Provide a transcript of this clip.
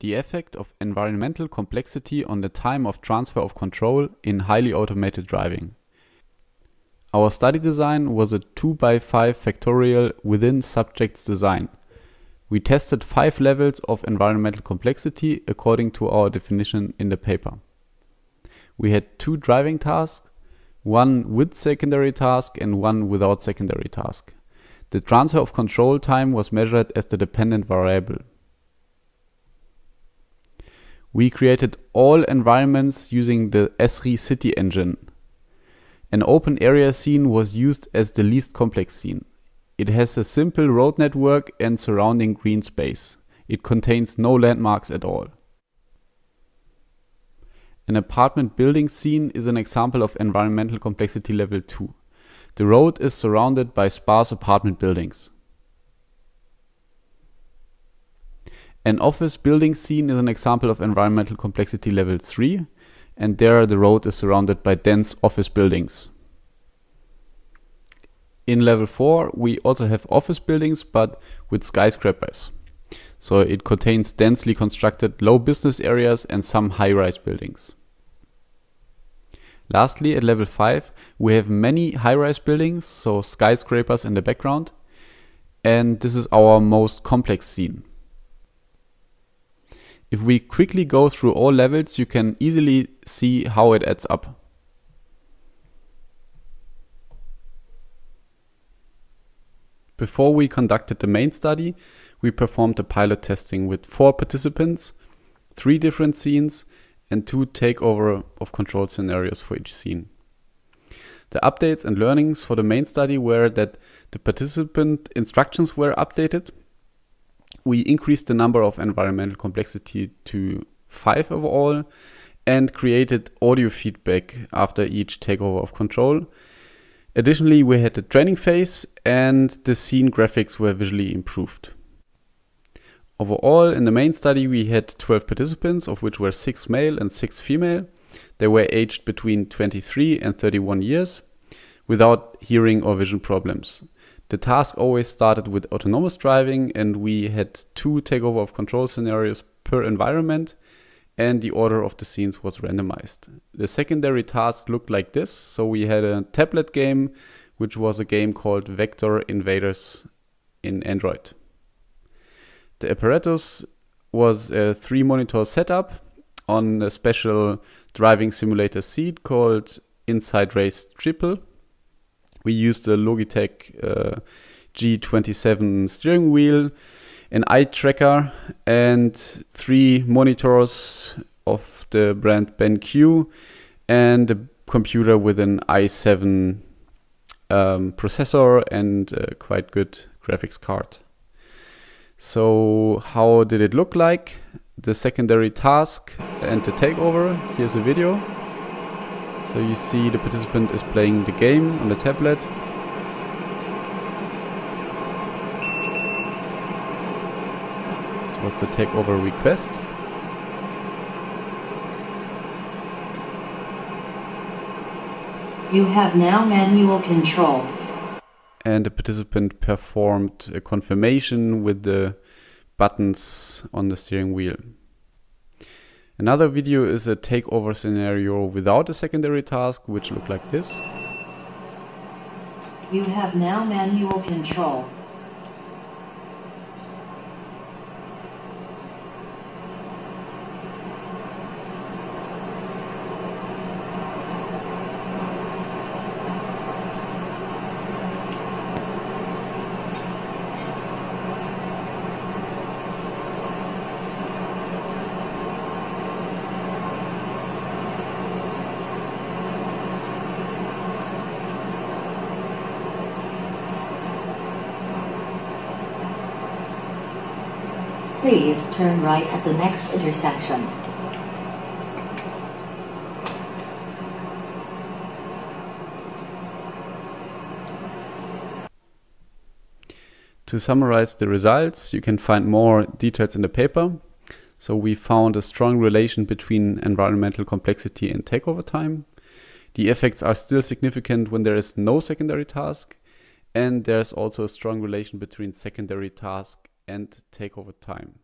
The effect of environmental complexity on the time of transfer of control in highly automated driving. Our study design was a 2 by 5 factorial within subjects design. We tested five levels of environmental complexity according to our definition in the paper. We had two driving tasks, one with secondary task and one without secondary task. The transfer of control time was measured as the dependent variable. We created all environments using the Esri CityEngine. An open area scene was used as the least complex scene. It has a simple road network and surrounding green space. It contains no landmarks at all. An apartment building scene is an example of environmental complexity level 2. The road is surrounded by sparse apartment buildings. An office building scene is an example of environmental complexity level 3, and there the road is surrounded by dense office buildings. In level 4, we also have office buildings, but with skyscrapers. So it contains densely constructed low business areas and some high-rise buildings. Lastly, at level 5, we have many high-rise buildings, so skyscrapers in the background. And this is our most complex scene. If we quickly go through all levels, you can easily see how it adds up. Before we conducted the main study, we performed a pilot testing with four participants, three different scenes, and two takeover of control scenarios for each scene. The updates and learnings for the main study were that the participant instructions were updated we increased the number of environmental complexity to five overall and created audio feedback after each takeover of control. Additionally, we had a training phase and the scene graphics were visually improved. Overall, in the main study, we had 12 participants, of which were 6 male and 6 female. They were aged between 23 and 31 years without hearing or vision problems. The task always started with autonomous driving, and we had two takeover of control scenarios per environment, and the order of the scenes was randomized. The secondary task looked like this. So we had a tablet game, which was a game called Vector Invaders in Android. The apparatus was a three monitor setup on a special driving simulator seat called Inside Race Triple we used the Logitech uh, G27 steering wheel, an eye tracker, and three monitors of the brand BenQ, and a computer with an i7 um, processor and a quite good graphics card. So how did it look like? The secondary task and the takeover. Here's a video. So you see the participant is playing the game on the tablet. This was the takeover request. You have now manual control. And the participant performed a confirmation with the buttons on the steering wheel. Another video is a takeover scenario without a secondary task, which look like this. You have now manual control. Please turn right at the next intersection. To summarize the results, you can find more details in the paper. So we found a strong relation between environmental complexity and takeover time. The effects are still significant when there is no secondary task. And there's also a strong relation between secondary task and take over time.